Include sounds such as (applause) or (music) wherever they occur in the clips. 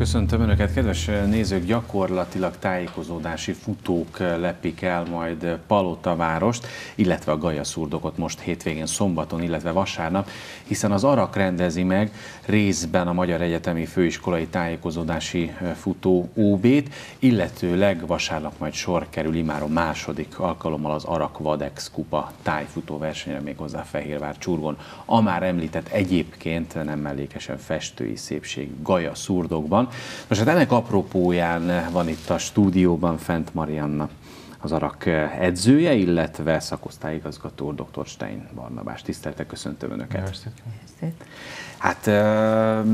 Köszöntöm Önöket, kedves nézők! Gyakorlatilag tájékozódási futók lepik el majd Palota várost, illetve a Gaja szurdokot most hétvégén, szombaton, illetve vasárnap, hiszen az ARAK rendezi meg részben a Magyar Egyetemi Főiskolai Tájékozódási Futó OB-t, illetőleg vasárnap majd sor kerül imáron második alkalommal az ARAK Vadex Kupa tájfutó versenyre, méghozzá Fehérvár Csurgon. A már említett egyébként nem mellékesen festői szépség Gaja Most hát ennek apropóján van itt a stúdióban fent Marianna az ARAK edzője, illetve szakosztályigazgató dr. Stein Barnabás. Tiszteltek, köszöntöm Önöket. Hát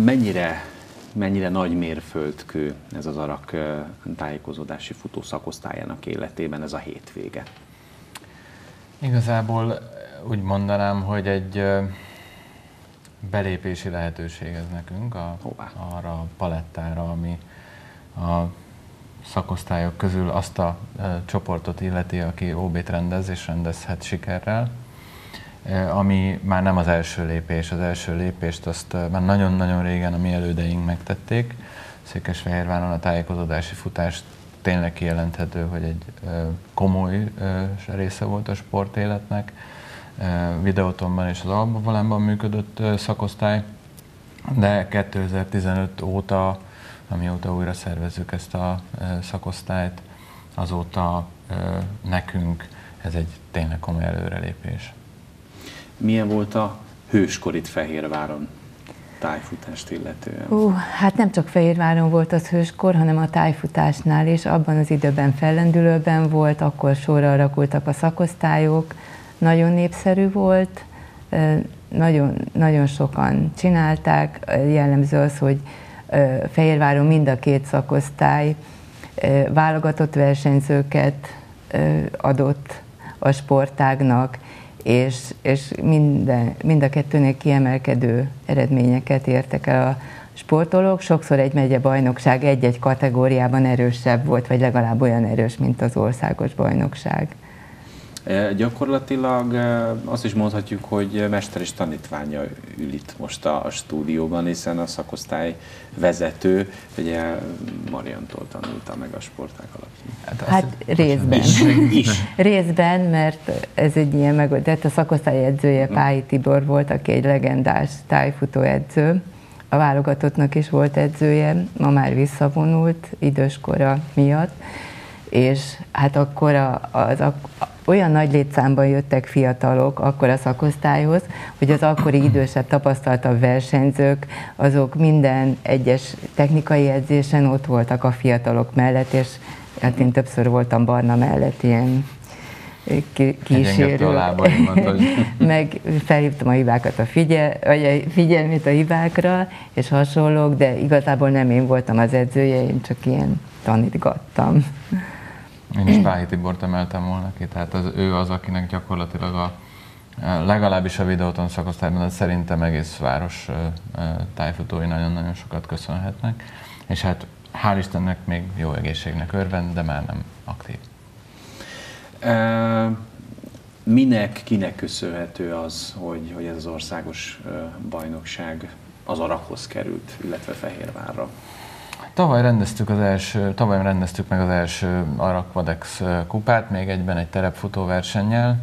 mennyire, mennyire nagy mérföldkő ez az ARAK tájékozódási futó szakosztályának életében ez a hétvége? Igazából úgy mondanám, hogy egy belépési lehetőség ez nekünk a, arra a palettára, ami a szakosztályok közül azt a e, csoportot illeti, aki OB-t rendez és rendezhet sikerrel, e, ami már nem az első lépés. Az első lépést azt e, már nagyon-nagyon régen a mi elődeink megtették. Székesfehérváron a tájékozódási futás tényleg kijelenthető, hogy egy e, komoly e, része volt a sportéletnek videótonban és az Albavolánban működött szakosztály, de 2015 óta, amióta újra szervezzük ezt a szakosztályt, azóta nekünk ez egy tényleg komoly előrelépés. Milyen volt a hőskorit Fehérváron? tájfutást illetően? Uh, hát nem csak Fehérváron volt az hőskor, hanem a tájfutásnál is. Abban az időben fellendülőben volt, akkor sorra alakultak a szakosztályok, nagyon népszerű volt, nagyon, nagyon sokan csinálták. Jellemző az, hogy Fehérváron mind a két szakosztály válogatott versenyzőket adott a sportágnak, és, és minden, mind a kettőnél kiemelkedő eredményeket értek el a sportolók. Sokszor egy megye bajnokság egy-egy kategóriában erősebb volt, vagy legalább olyan erős, mint az országos bajnokság. Gyakorlatilag azt is mondhatjuk, hogy mester és tanítványa ül itt most a, stúdióban, hiszen a szakosztály vezető, ugye Mariantól tanulta meg a sporták alatt. Hát, hát részben. Is. is. (laughs) részben, mert ez egy ilyen megoldás. A szakosztály edzője. Pályi Tibor volt, aki egy legendás tájfutó edző. A válogatottnak is volt edzője, ma már visszavonult időskora miatt, és hát akkor az, az, olyan nagy létszámban jöttek fiatalok akkor a szakosztályhoz, hogy az akkori idősebb, tapasztaltabb versenyzők, azok minden egyes technikai edzésen ott voltak a fiatalok mellett, és hát én többször voltam Barna mellett ilyen kísérő. (laughs) meg felhívtam a hibákat a figyel, vagy a figyelmét a hibákra, és hasonlók, de igazából nem én voltam az edzője, én csak ilyen tanítgattam. Én is (clears throat) Páhi Tibort emeltem volna ki, tehát az, ő az, akinek gyakorlatilag a legalábbis a videóton szakosztályban, de szerintem egész város tájfutói nagyon-nagyon sokat köszönhetnek, és hát hál' Istennek még jó egészségnek örvend, de már nem aktív. E, minek, kinek köszönhető az, hogy, hogy ez az országos bajnokság az Arakhoz került, illetve Fehérvárra? Tavaly rendeztük, az első, tavaly rendeztük meg az első Arakvadex kupát, még egyben egy terepfutó versennyel.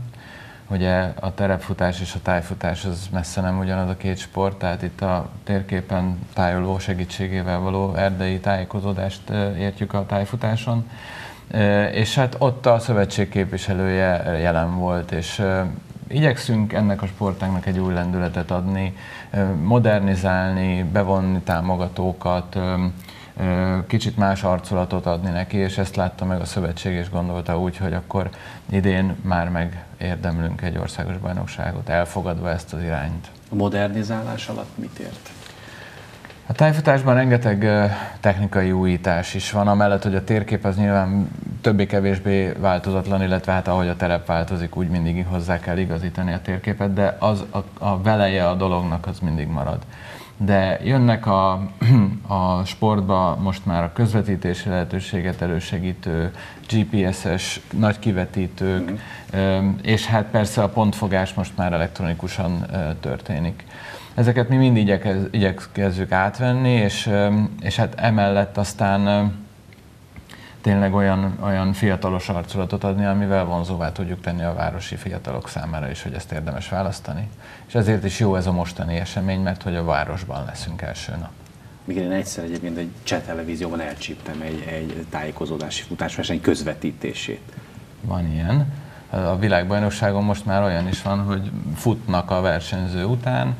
Ugye a terepfutás és a tájfutás az messze nem ugyanaz a két sport, tehát itt a térképen tájoló segítségével való erdei tájékozódást értjük a tájfutáson. És hát ott a szövetség képviselője jelen volt, és igyekszünk ennek a sportágnak egy új lendületet adni, modernizálni, bevonni támogatókat, kicsit más arculatot adni neki, és ezt látta meg a szövetség, és gondolta úgy, hogy akkor idén már megérdemlünk egy országos bajnokságot, elfogadva ezt az irányt. A modernizálás alatt mit ért? A tájfutásban rengeteg technikai újítás is van, amellett, hogy a térkép az nyilván többé-kevésbé változatlan, illetve hát ahogy a terep változik, úgy mindig hozzá kell igazítani a térképet, de az a, a veleje a dolognak az mindig marad de jönnek a, (clears throat) a sportba most már a közvetítési lehetőséget elősegítő GPS-es nagy kivetítők, mm. és hát persze a pontfogás most már elektronikusan történik. ezeket mi mindig igyekezzük átvenni, és, és hát emellett aztán tényleg olyan, olyan fiatalos arculatot adni, amivel vonzóvá tudjuk tenni a városi fiatalok számára is, hogy ezt érdemes választani. És ezért is jó ez a mostani esemény, mert hogy a városban leszünk első nap. Még én egyszer egyébként egy cseh televízióban elcsíptem egy, egy tájékozódási futásverseny közvetítését. Van ilyen. A világbajnokságon most már olyan is van, hogy futnak a versenyző után,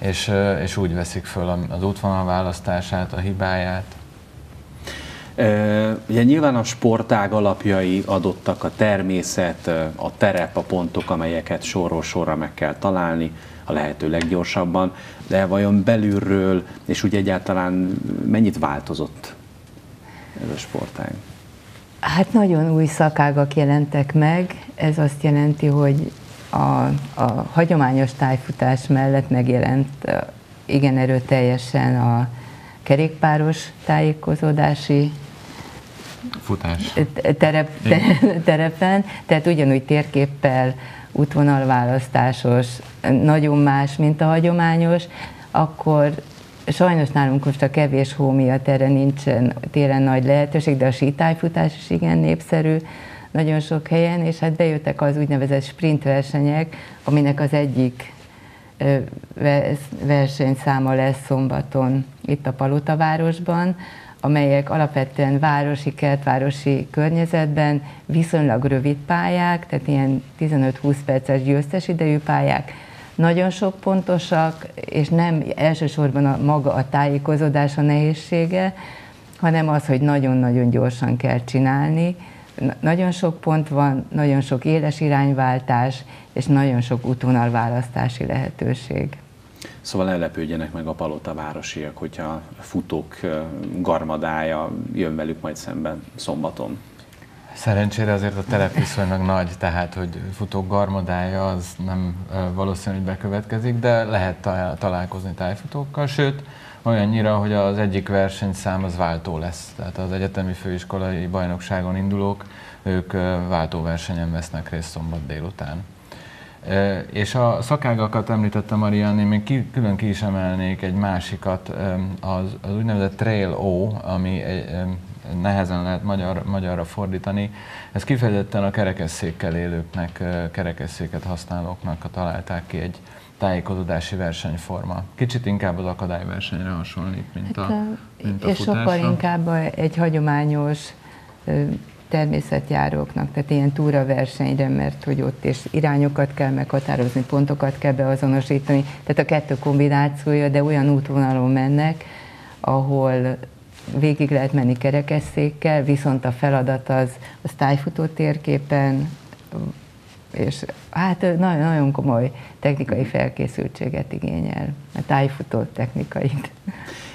és, és úgy veszik föl az útvonal választását, a hibáját. Ugye nyilván a sportág alapjai adottak a természet, a terep, a pontok, amelyeket sorról sorra meg kell találni a lehető leggyorsabban, de vajon belülről, és úgy egyáltalán mennyit változott ez a sportág? Hát nagyon új szakágak jelentek meg, ez azt jelenti, hogy a, a hagyományos tájfutás mellett megjelent igen erőteljesen a kerékpáros tájékozódási futás. Terep, (laughs) terepen, tehát ugyanúgy térképpel, útvonalválasztásos, nagyon más, mint a hagyományos, akkor sajnos nálunk most a kevés hó miatt erre nincsen téren nagy lehetőség, de a sítájfutás is igen népszerű nagyon sok helyen, és hát bejöttek az úgynevezett sprint versenyek, aminek az egyik versenyszáma lesz szombaton itt a Palotavárosban, amelyek alapvetően városi, kertvárosi környezetben viszonylag rövid pályák, tehát ilyen 15-20 perces győztes idejű pályák, nagyon sok pontosak, és nem elsősorban a maga a tájékozódás a nehézsége, hanem az, hogy nagyon-nagyon gyorsan kell csinálni. Nagyon sok pont van, nagyon sok éles irányváltás, és nagyon sok útvonalválasztási lehetőség. Szóval ne meg a palota városiak, hogyha futók garmadája jön velük majd szemben szombaton. Szerencsére azért a telep viszonylag nagy, tehát hogy futók garmadája az nem valószínű, hogy bekövetkezik, de lehet találkozni tájfutókkal, sőt, olyannyira, hogy az egyik versenyszám az váltó lesz. Tehát az egyetemi főiskolai bajnokságon indulók, ők váltóversenyen vesznek részt szombat délután. És a szakágakat említette Marianne, én még ki, külön ki is emelnék egy másikat, az, az úgynevezett Trail O, ami egy, nehezen lehet magyar, magyarra fordítani. Ez kifejezetten a kerekesszékkel élőknek, kerekesszéket használóknak találták ki egy tájékozódási versenyforma. Kicsit inkább az akadályversenyre hasonlít, mint hát a, mint a És futásra. sokkal inkább egy hagyományos természetjáróknak, tehát ilyen túraversenyre, mert hogy ott is irányokat kell meghatározni, pontokat kell beazonosítani, tehát a kettő kombinációja, de olyan útvonalon mennek, ahol végig lehet menni kerekesszékkel, viszont a feladat az a tájfutó térképen, és hát nagyon, nagyon komoly technikai felkészültséget igényel, a tájfutó technikait.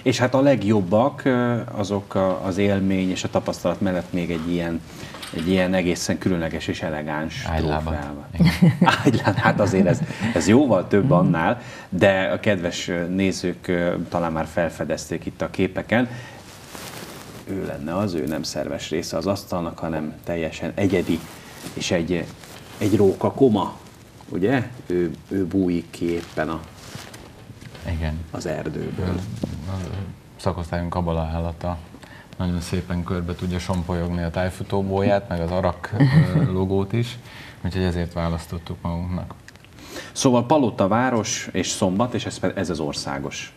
És hát a legjobbak azok az élmény és a tapasztalat mellett még egy ilyen egy ilyen egészen különleges és elegáns trófeával. (laughs) hát azért ez, ez jóval több mhm. annál, de a kedves nézők talán már felfedezték itt a képeken, ő lenne az, ő nem szerves része az asztalnak, hanem teljesen egyedi, és egy, egy róka koma, ugye? Ő, ő bújik ki éppen a, Igen. az erdőből. A szakosztályunk kabala állata nagyon szépen körbe tudja sompolyogni a tájfutóbóját, meg az arak (laughs) logót is, úgyhogy ezért választottuk magunknak. Szóval Palota város és Szombat, és ez, ez az országos.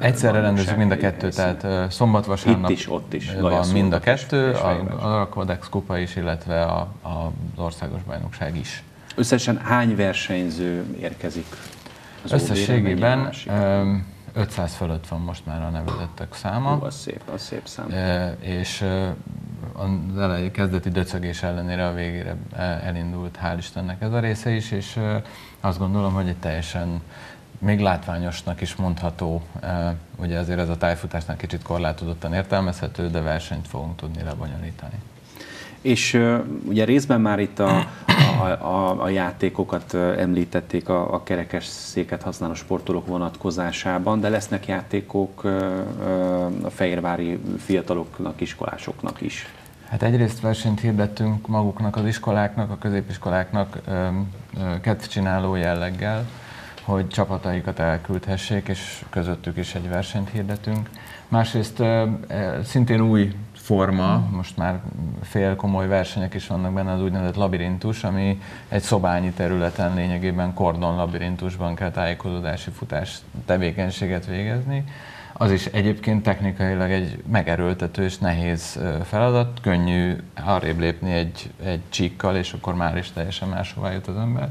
Egyszerre rendezünk mind a kettő, tehát szombat, vasárnap Itt is, ott is. Van mind a kettő, a, a Kodex kupa is, illetve a, a, az országos bajnokság is. Összesen hány versenyző érkezik az Összességében 500 fölött van most már a nevezettek száma. Hú, az szép, az szép szám. E, és az elejé kezdeti döcögés ellenére a végére elindult, hál' Istennek ez a része is, és azt gondolom, hogy egy teljesen még látványosnak is mondható, ugye azért ez a tájfutásnál kicsit korlátozottan értelmezhető, de versenyt fogunk tudni lebonyolítani. És ugye részben már itt a, a, a, a játékokat említették a, a kerekes széket használó sportolók vonatkozásában, de lesznek játékok a fehérvári fiataloknak, iskolásoknak is. Hát egyrészt versenyt hirdettünk maguknak, az iskoláknak, a középiskoláknak kedvcsináló jelleggel, hogy csapataikat elküldhessék, és közöttük is egy versenyt hirdetünk. Másrészt szintén új forma, most már fél komoly versenyek is vannak benne, az úgynevezett labirintus, ami egy szobányi területen lényegében kordon labirintusban kell tájékozódási futás tevékenységet végezni. Az is egyébként technikailag egy megerőltető és nehéz feladat, könnyű arrébb lépni egy, egy csíkkal, és akkor már is teljesen máshová jut az ember.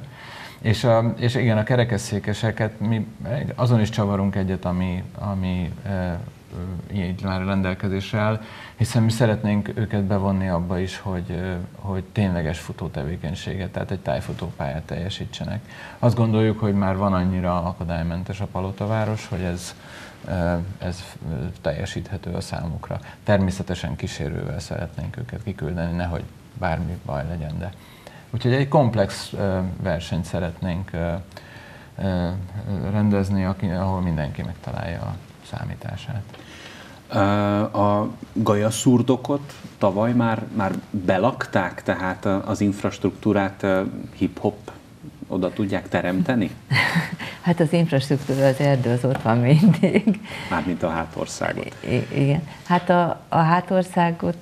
És, a, és igen, a kerekesszékeseket mi azon is csavarunk egyet, ami, ami így már rendelkezésre áll, hiszen mi szeretnénk őket bevonni abba is, hogy, hogy tényleges futótevékenységet, tehát egy tájfutópályát teljesítsenek. Azt gondoljuk, hogy már van annyira akadálymentes a palotaváros, hogy ez, ez teljesíthető a számukra. Természetesen kísérővel szeretnénk őket kiküldeni, nehogy bármi baj legyen, de úgyhogy egy komplex versenyt szeretnénk rendezni, ahol mindenki megtalálja a számítását. A Gaja szurdokot tavaly már, már belakták, tehát az infrastruktúrát hip-hop oda tudják teremteni? (laughs) Hát az infrastruktúra, az erdő az ott van mindig. Mármint a hátországot. I- igen. Hát a, a hátországot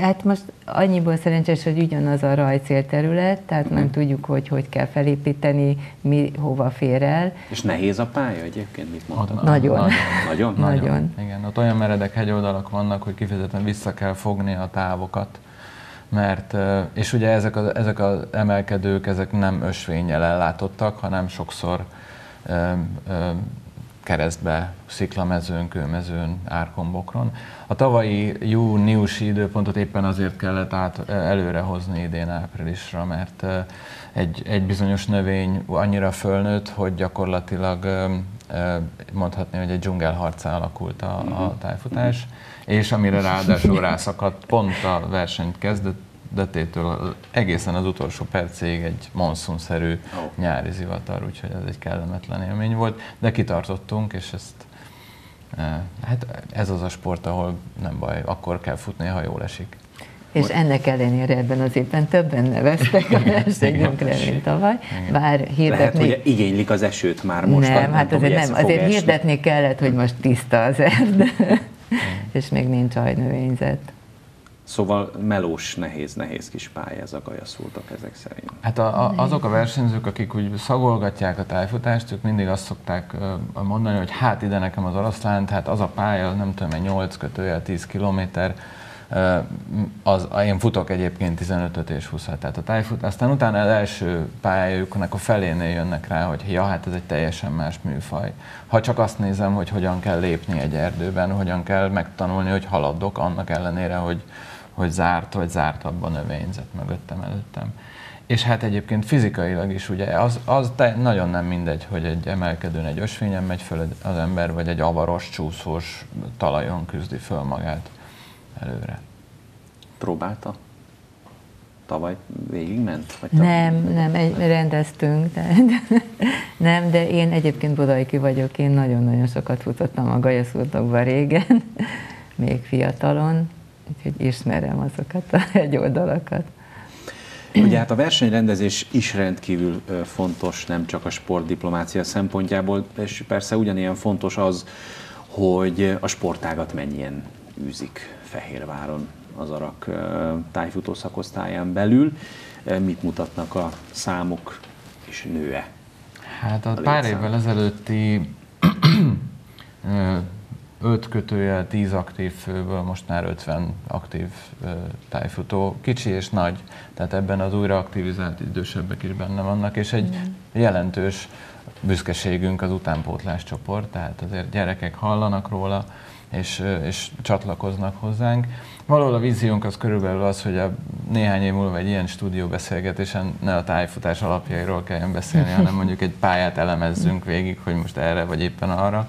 Hát most annyiból szerencsés, hogy ugyanaz a rajcélterület, tehát nem mhm. tudjuk, hogy hogy kell felépíteni, mi hova fér el. És nehéz a pálya egyébként, mit? Nagyon. Nagyon? Nagyon? Nagyon. Igen, ott olyan meredek hegyoldalak vannak, hogy kifejezetten vissza kell fogni a távokat mert, és ugye ezek az, ezek az emelkedők, ezek nem ösvényel ellátottak, hanem sokszor keresztbe, sziklamezőn, kőmezőn, árkombokron. A tavalyi júniusi időpontot éppen azért kellett át előrehozni idén áprilisra, mert egy, egy bizonyos növény annyira fölnőtt, hogy gyakorlatilag mondhatni, hogy egy dzsungelharcá alakult a, a mhm. tájfutás, és amire ráadásul (laughs) rászakadt pont a versenyt kezdett, kezdetétől egészen az utolsó percig egy monszunszerű oh. nyári zivatar, úgyhogy ez egy kellemetlen élmény volt, de kitartottunk, és ezt eh, hát ez az a sport, ahol nem baj, akkor kell futni, ha jól esik. És ennek ellenére ebben az évben többen neveztek a versenyünkre, mint tavaly. Bár hirdetni... Lehet, hogy igénylik az esőt már most. Nem, hát azért nem. Azért hirdetni kellett, hogy most tiszta az erdő, (laughs) és még nincs ajnövényzet. Szóval melós, nehéz, nehéz kis pálya ez a gajaszúrtok ezek szerint. Hát a, a, azok a versenyzők, akik úgy szagolgatják a tájfutást, ők mindig azt szokták mondani, hogy hát ide nekem az oroszlán, hát az a pálya, nem tudom, egy 8 kötője, 10 kilométer, az, én futok egyébként 15 és 20 tehát a tájfut, aztán utána az első pályájuknak a felénél jönnek rá, hogy ja, hát ez egy teljesen más műfaj. Ha csak azt nézem, hogy hogyan kell lépni egy erdőben, hogyan kell megtanulni, hogy haladok, annak ellenére, hogy, hogy zárt vagy zártabb a növényzet mögöttem, előttem. És hát egyébként fizikailag is ugye az, az nagyon nem mindegy, hogy egy emelkedőn egy ösvényen megy föl az ember, vagy egy avaros, csúszós talajon küzdi föl magát előre. Próbálta? Tavaly végigment? Vagy nem, nem, egy, rendeztünk, de, de, nem, de én egyébként Bodaiki vagyok, én nagyon-nagyon sokat futottam a Gajaszúrtokban régen, még fiatalon, úgyhogy ismerem azokat a (laughs) hegyoldalakat. Ugye hát a versenyrendezés is rendkívül fontos, nem csak a sportdiplomácia szempontjából, és persze ugyanilyen fontos az, hogy a sportágat mennyien űzik Fehérváron az Arak tájfutó szakosztályán belül. Mit mutatnak a számok, és nő-e? Hát a, a pár évvel ezelőtti 5 kötője, 10 aktív főből most már 50 aktív tájfutó, kicsi és nagy, tehát ebben az újra aktivizált idősebbek is benne vannak, és egy jelentős büszkeségünk az utánpótlás csoport, tehát azért gyerekek hallanak róla, és, és csatlakoznak hozzánk. Valahol a víziónk az körülbelül az, hogy a néhány év múlva egy ilyen stúdióbeszélgetésen ne a tájfutás alapjairól kelljen beszélni, (laughs) hanem mondjuk egy pályát elemezzünk végig, hogy most erre vagy éppen arra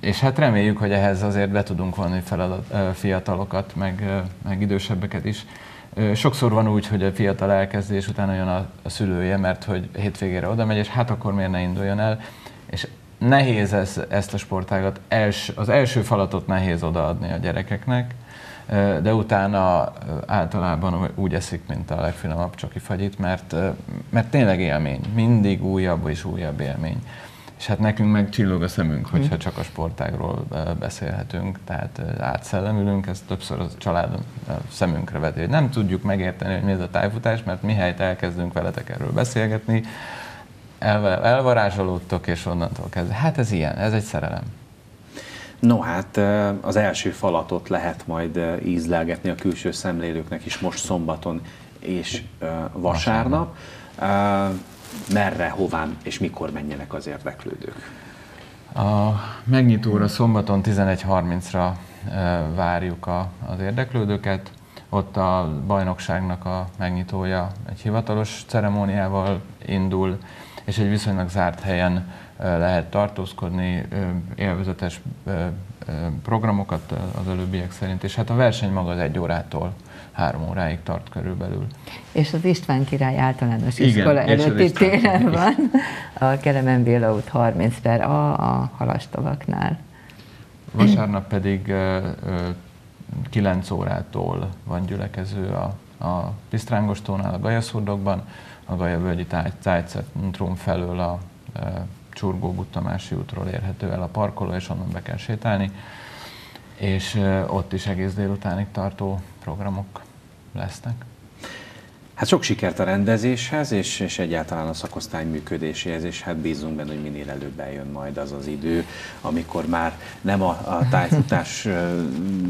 és hát reméljük, hogy ehhez azért be tudunk vonni feladat, fiatalokat, meg, meg idősebbeket is. Sokszor van úgy, hogy a fiatal elkezdés utána jön a, a szülője, mert hogy hétvégére oda megy, és hát akkor miért ne induljon el. És nehéz ez, ezt a sportágat, els, az első falatot nehéz odaadni a gyerekeknek, de utána általában úgy eszik, mint a legfinomabb csoki fagyit, mert, mert tényleg élmény, mindig újabb és újabb élmény. És hát nekünk meg csillog a szemünk, hm. hogyha csak a sportágról beszélhetünk, tehát átszellemülünk, ezt többször a család szemünkre veti, hogy nem tudjuk megérteni, hogy mi ez a tájfutás, mert mihelyt elkezdünk veletek erről beszélgetni, elvarázsolódtok, és onnantól kezdve. Hát ez ilyen, ez egy szerelem. No hát az első falatot lehet majd ízlelgetni a külső szemlélőknek is most szombaton és vasárnap. Merre, hován és mikor menjenek az érdeklődők? A megnyitóra szombaton 11.30-ra várjuk a, az érdeklődőket. Ott a bajnokságnak a megnyitója egy hivatalos ceremóniával indul, és egy viszonylag zárt helyen lehet tartózkodni, élvezetes programokat az előbbiek szerint, és hát a verseny maga az egy órától három óráig tart körülbelül. És az István Király általános Igen, iskola előtti téren van, a Kelemen Béla út 30 per A a halastavaknál. Vasárnap pedig 9 órától van gyülekező a, a Pisztrángostónál, a Gajaszurdokban, a Gajavölgyi Tájcentrum felől a Csurgó Tamási útról érhető el a parkoló, és onnan be kell sétálni. És ott is egész délutánig tartó programok lesznek. Hát sok sikert a rendezéshez, és, és egyáltalán a szakosztály működéséhez, és hát bízunk benne, hogy minél előbb eljön majd az az idő, amikor már nem a, a tájfutás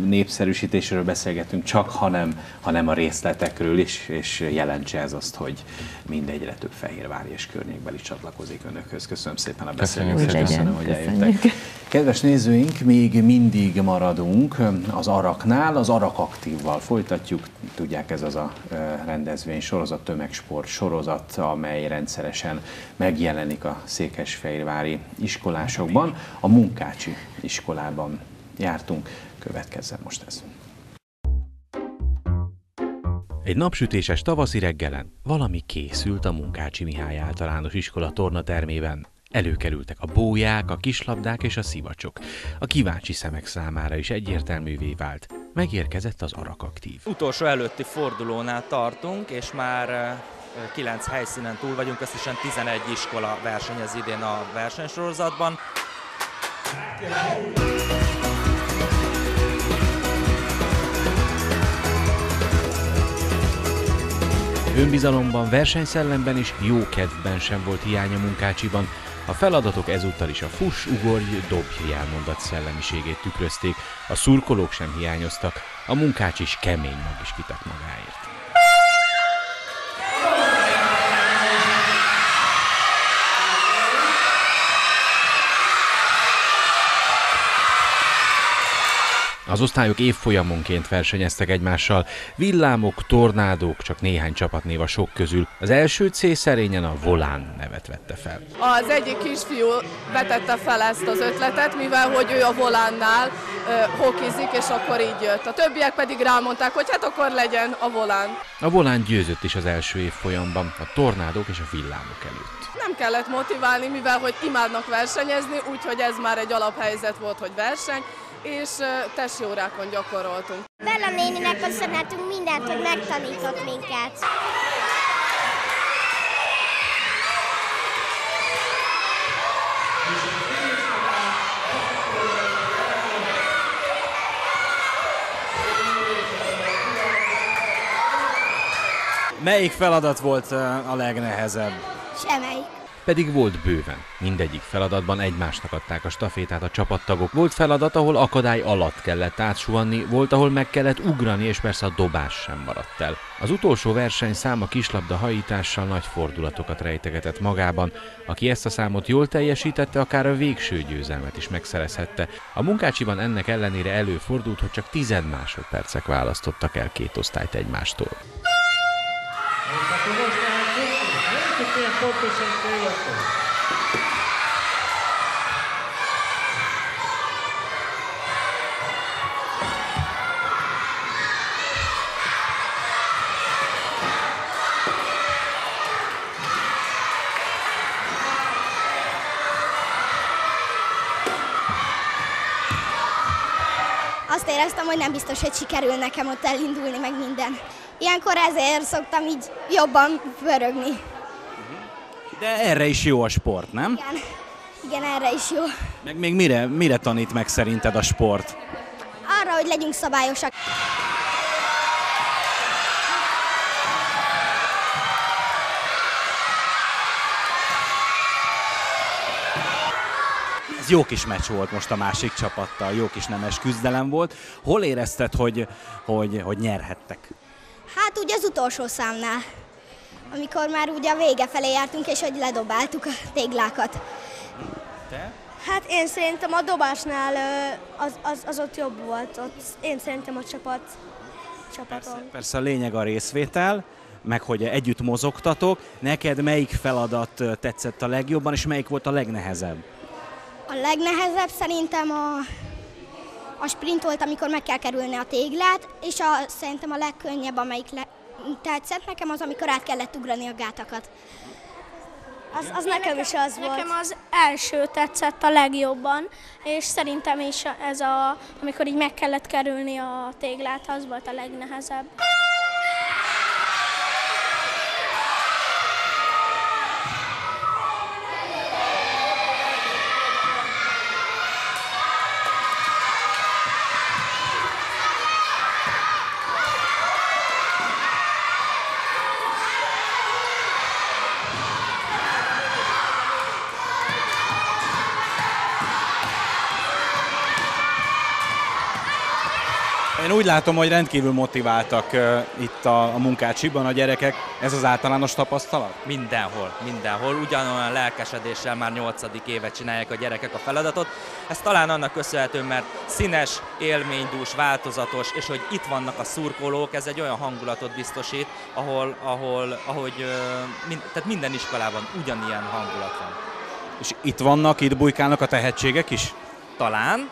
népszerűsítéséről beszélgetünk csak, hanem, hanem a részletekről is, és jelentse ez azt, hogy mindegyre több Fehérvár és környékbeli csatlakozik önökhöz. Köszönöm szépen a beszélgetést, köszönöm, hogy eljöttek. Kedves nézőink, még mindig maradunk az Araknál, az Arak aktívval folytatjuk. Tudják, ez az a rendezvény sorozat, tömegsport sorozat, amely rendszeresen megjelenik a székesfehérvári iskolásokban. A Munkácsi iskolában jártunk. Következzen most ez. Egy napsütéses tavaszi reggelen valami készült a Munkácsi Mihály általános iskola tornatermében. Előkerültek a bóják, a kislabdák és a szivacsok. A kíváncsi szemek számára is egyértelművé vált. Megérkezett az arakaktív. Utolsó előtti fordulónál tartunk, és már 9 helyszínen túl vagyunk, összesen 11 iskola versenyez idén a versenysorozatban. Önbizalomban, versenyszellemben és jó kedvben sem volt hiánya munkácsiban. A feladatok ezúttal is a fuss, ugorj, dobj jelmondat szellemiségét tükrözték, a szurkolók sem hiányoztak, a munkács is kemény mag is kitak magáért. Az osztályok évfolyamonként versenyeztek egymással, villámok, tornádók, csak néhány csapatnév a sok közül. Az első C szerényen a Volán nevet vette fel. Az egyik kisfiú vetette fel ezt az ötletet, mivel hogy ő a Volánnál ö, hokizik, és akkor így jött. A többiek pedig rámondták, hogy hát akkor legyen a Volán. A Volán győzött is az első évfolyamban, a tornádók és a villámok előtt. Nem kellett motiválni, mivel hogy imádnak versenyezni, úgyhogy ez már egy alaphelyzet volt, hogy verseny, és testi órákon gyakoroltunk. Bella néninek köszönhetünk mindent, hogy megtanított minket. Melyik feladat volt a legnehezebb? Semmelyik pedig volt bőven. Mindegyik feladatban egymásnak adták a stafétát a csapattagok. Volt feladat, ahol akadály alatt kellett átsuhanni, volt, ahol meg kellett ugrani, és persze a dobás sem maradt el. Az utolsó verseny száma kislabda hajítással nagy fordulatokat rejtegetett magában. Aki ezt a számot jól teljesítette, akár a végső győzelmet is megszerezhette. A munkácsiban ennek ellenére előfordult, hogy csak 10 másodpercek választottak el két osztályt egymástól. Azt éreztem, hogy nem biztos, hogy sikerül nekem ott elindulni, meg minden. Ilyenkor ezért szoktam így jobban pörögni. De erre is jó a sport, nem? Igen, Igen erre is jó. Meg még mire, mire tanít meg szerinted a sport? Arra, hogy legyünk szabályosak. Ez jó kis meccs volt most a másik csapattal, jó kis nemes küzdelem volt. Hol érezted, hogy, hogy, hogy nyerhettek? Hát úgy az utolsó számnál, amikor már ugye a vége felé jártunk, és hogy ledobáltuk a téglákat. Te? Hát én szerintem a dobásnál az, az, az ott jobb volt, ott én szerintem a csapat csapaton. Persze, persze a lényeg a részvétel, meg hogy együtt mozogtatok. Neked melyik feladat tetszett a legjobban, és melyik volt a legnehezebb? A legnehezebb szerintem a, a sprint volt, amikor meg kell kerülni a téglát, és a, szerintem a legkönnyebb, amelyik le, tetszett nekem, az, amikor át kellett ugrani a gátakat. Az, az nekem is az volt. Nekem az első tetszett a legjobban, és szerintem is ez a, amikor így meg kellett kerülni a téglát, az volt a legnehezebb. Úgy látom, hogy rendkívül motiváltak uh, itt a, a munkácsiban a gyerekek. Ez az általános tapasztalat? Mindenhol, mindenhol. Ugyanolyan lelkesedéssel már nyolcadik évet csinálják a gyerekek a feladatot. Ez talán annak köszönhető, mert színes, élménydús, változatos, és hogy itt vannak a szurkolók, ez egy olyan hangulatot biztosít, ahol, ahol ahogy, uh, mind, tehát minden iskolában ugyanilyen hangulat van. És itt vannak, itt bujkálnak a tehetségek is? Talán,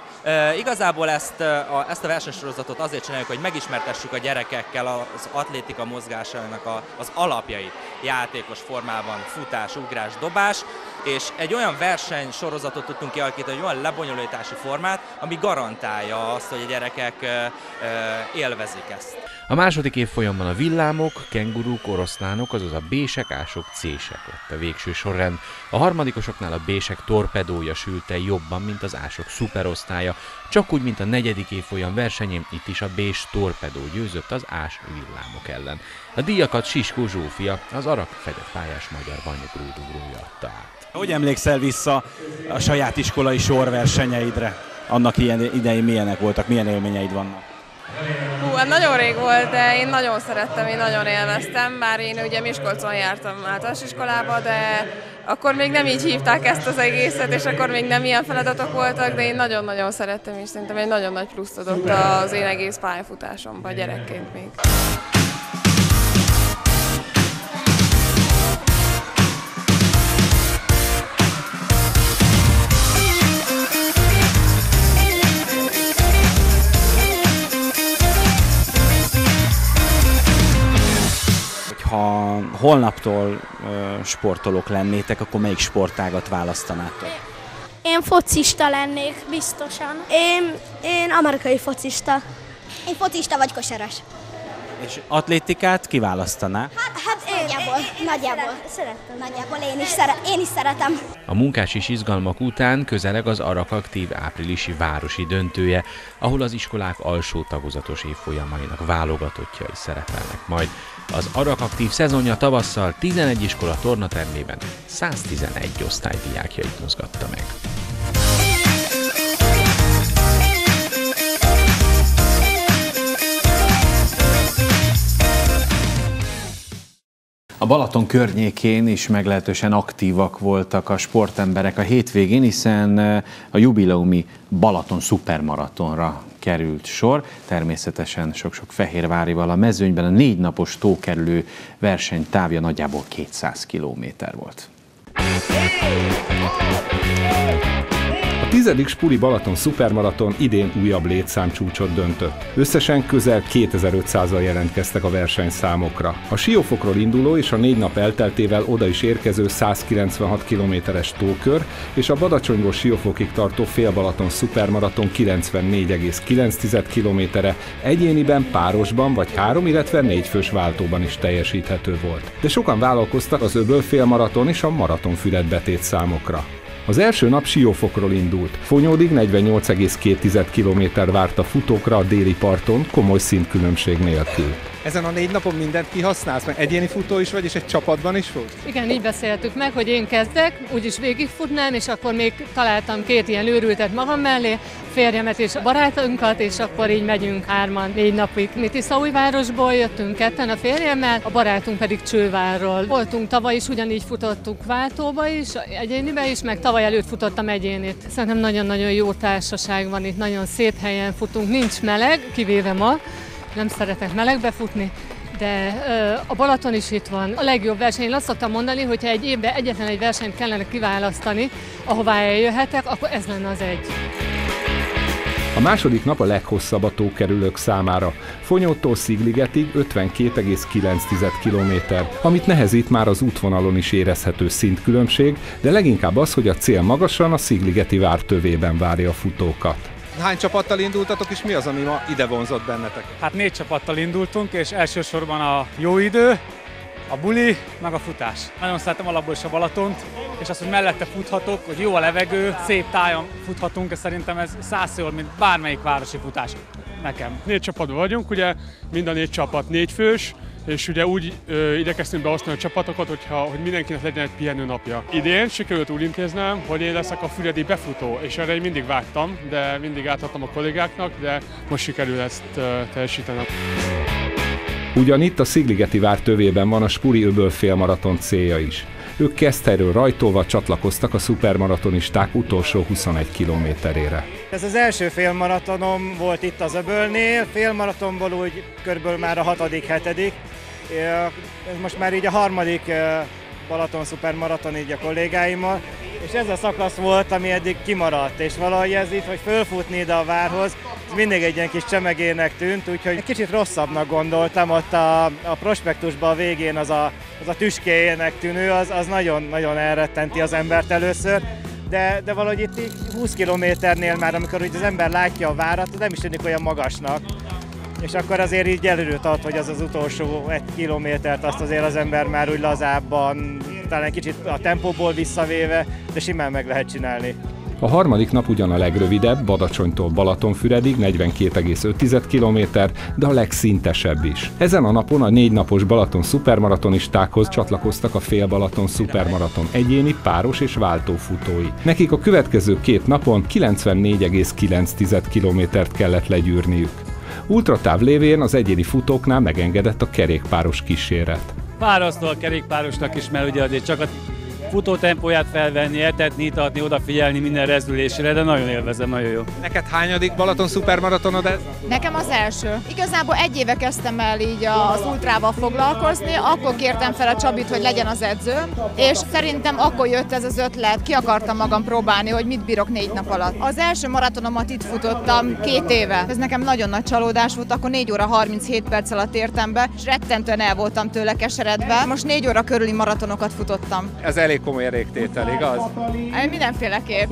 igazából ezt a, ezt a versenysorozatot azért csináljuk, hogy megismertessük a gyerekekkel az atlétika mozgásának a, az alapjait játékos formában, futás, ugrás, dobás, és egy olyan versenysorozatot tudtunk kialakítani, egy olyan lebonyolítási formát, ami garantálja azt, hogy a gyerekek élvezik ezt. A második évfolyamban a villámok, kengurúk, oroszlánok, azaz a bések, ások, cések lett a végső sorrend. A harmadikosoknál a bések torpedója sült el jobban, mint az ások szuperosztálya, csak úgy, mint a negyedik évfolyam versenyén, itt is a bés torpedó győzött az ás villámok ellen. A díjakat Siskó Zsófia, az arak fedett pályás magyar banyagródugrója adta át. Hogy emlékszel vissza a saját iskolai sorversenyeidre? Annak ilyen idején milyenek voltak, milyen élményeid vannak? Hú, hát nagyon rég volt, de én nagyon szerettem, én nagyon élveztem, bár én ugye Miskolcon jártam általános iskolába, de akkor még nem így hívták ezt az egészet, és akkor még nem ilyen feladatok voltak, de én nagyon-nagyon szerettem, és szerintem egy nagyon nagy pluszt adott az én egész pályafutásomban gyerekként még. Holnaptól sportolók lennétek, akkor melyik sportágat választanátok? Én focista lennék, biztosan. Én, én amerikai focista. Én focista vagy kosaras. És atlétikát kiválasztaná? Hát, nagyjából. Szeretem. Nagyjából én is, szere, én is szeretem. A munkás is izgalmak után közeleg az Arak Aktív áprilisi városi döntője, ahol az iskolák alsó tagozatos évfolyamainak válogatottjai szerepelnek majd. Az Arak Aktív szezonja tavasszal 11 iskola tornatermében 111 osztály diákjait mozgatta meg. Balaton környékén is meglehetősen aktívak voltak a sportemberek a hétvégén, hiszen eh, a jubileumi Balaton szupermaratonra került sor. Természetesen sok-sok fehérvárival a mezőnyben a négy napos tókerülő verseny távja nagyjából 200 kilométer volt. Hey! A tizedik Spuri Balaton Supermaraton idén újabb létszámcsúcsot döntött. Összesen közel 2500-al jelentkeztek a versenyszámokra. A Siófokról induló és a négy nap elteltével oda is érkező 196 kilométeres tókör és a Badacsonyból Siófokig tartó Balaton Supermaraton 94,9 kilométere egyéniben, párosban vagy három, illetve négy fős váltóban is teljesíthető volt. De sokan vállalkoztak az öböl félmaraton és a maratonfület betét számokra. Az első nap Siófokról indult. Fonyódig 48,2 km várt a futókra a déli parton, komoly szintkülönbség nélkül. Ezen a négy napon mindent kihasználsz, meg egyéni futó is vagy, és egy csapatban is futsz? Igen, így beszéltük meg, hogy én kezdek, úgyis végigfutnám, és akkor még találtam két ilyen őrültet magam mellé, férjemet és barátunkat, és akkor így megyünk hárman négy napig. Mi Tiszaújvárosból jöttünk ketten a férjemmel, a barátunk pedig Csővárról. Voltunk tavaly is, ugyanígy futottuk váltóba is, egyénibe is, meg tavaly előtt futottam egyénit. Szerintem nagyon-nagyon jó társaság van itt, nagyon szép helyen futunk, nincs meleg, kivéve ma, nem szeretek melegbe futni, de a Balaton is itt van. A legjobb verseny, én azt szoktam mondani, hogy ha egy évben egyetlen egy versenyt kellene kiválasztani, ahová eljöhetek, akkor ez lenne az egy. A második nap a leghosszabb a tókerülők számára. Fonyótól Szigligetig 52,9 km, amit nehezít már az útvonalon is érezhető szintkülönbség, de leginkább az, hogy a cél magasan a Szigligeti vár tövében várja a futókat. Hány csapattal indultatok, és mi az, ami ma ide vonzott bennetek? Hát négy csapattal indultunk, és elsősorban a jó idő, a buli, meg a futás. Nagyon szeretem alapból is a Balatont, és az, hogy mellette futhatok, hogy jó a levegő, szép tájon futhatunk, és szerintem ez százszor, mint bármelyik városi futás nekem. Négy csapatban vagyunk, ugye mind a négy csapat négy fős, és ugye úgy ö, igyekeztünk beosztani a csapatokat, hogyha, hogy mindenkinek legyen egy pihenő napja. Idén sikerült úgy intéznem, hogy én leszek a füredi befutó, és erre én mindig vágtam, de mindig átadtam a kollégáknak, de most sikerül ezt ö, teljesítenem. Ugyanitt a Szigligeti vár tövében van a Spuri öböl félmaraton célja is. Ők Keszterről rajtóval csatlakoztak a szupermaratonisták utolsó 21 kilométerére. Ez az első félmaratonom volt itt az öbölnél, félmaratonból úgy körülbelül már a hatodik, hetedik. Ez most már így a harmadik Balaton szupermaraton így a kollégáimmal, és ez a szakasz volt, ami eddig kimaradt, és valahogy ez itt, hogy fölfutni ide a várhoz, ez mindig egy ilyen kis csemegének tűnt, úgyhogy egy kicsit rosszabbnak gondoltam, ott a, a prospektusban a végén az a, az a tüskéjének tűnő, az, az nagyon, nagyon elrettenti az embert először, de, de valahogy itt így 20 kilométernél már, amikor úgy az ember látja a várat, nem is tűnik olyan magasnak, és akkor azért így előtt ad, hogy az az utolsó egy kilométert azt azért az ember már úgy lazábban, talán kicsit a tempóból visszavéve, de simán meg lehet csinálni. A harmadik nap ugyan a legrövidebb, Badacsonytól Balatonfüredig 42,5 km, de a legszintesebb is. Ezen a napon a négy napos Balaton szupermaratonistákhoz csatlakoztak a fél Balaton szupermaraton egyéni, páros és váltófutói. Nekik a következő két napon 94,9 kilométert kellett legyűrniük. Ultratáv lévén az egyéni futóknál megengedett a kerékpáros kíséret. Fárasztó a kerékpárosnak is, mert ugye azért csak a futótempóját felvenni, etetni, adni, odafigyelni minden rezdülésre, de nagyon élvezem, nagyon jó. Neked hányadik Balaton szupermaratonod ez? Nekem az első. Igazából egy éve kezdtem el így az ultrával foglalkozni, akkor kértem fel a Csabit, hogy legyen az edző, és szerintem akkor jött ez az ötlet, ki akartam magam próbálni, hogy mit bírok négy nap alatt. Az első maratonomat itt futottam két éve. Ez nekem nagyon nagy csalódás volt, akkor 4 óra 37 perc alatt értem be, és rettentően el voltam tőle keseredve. Most 4 óra körüli maratonokat futottam. Ez elég elég komoly elégtétel, igaz? Mindenféleképp.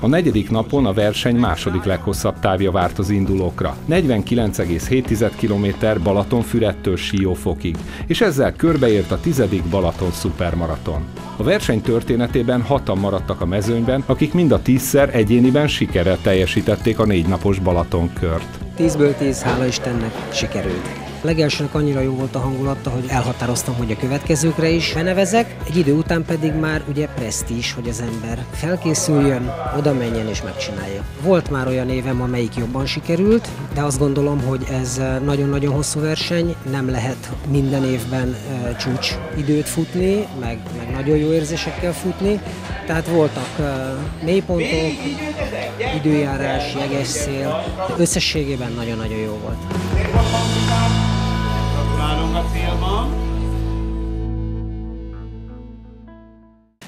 A negyedik napon a verseny második leghosszabb távja várt az indulókra. 49,7 km Balatonfürettől Siófokig, és ezzel körbeért a tizedik Balaton szupermaraton. A verseny történetében hatan maradtak a mezőnyben, akik mind a tízszer egyéniben sikerrel teljesítették a négy napos Balaton kört. Tízből tíz, hála Istennek, sikerült legelsőnek annyira jó volt a hangulata, hogy elhatároztam, hogy a következőkre is benevezek, egy idő után pedig már ugye presztízs, hogy az ember felkészüljön, oda menjen és megcsinálja. Volt már olyan évem, amelyik jobban sikerült, de azt gondolom, hogy ez nagyon-nagyon hosszú verseny, nem lehet minden évben csúcs időt futni, meg, meg nagyon jó érzésekkel futni, tehát voltak mélypontok, időjárás, jeges szél, összességében nagyon-nagyon jó volt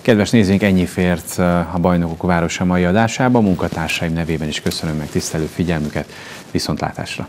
Kedves nézőink, ennyi fért a Bajnokok Városa mai adásába. Munkatársaim nevében is köszönöm meg tisztelő figyelmüket. Viszontlátásra!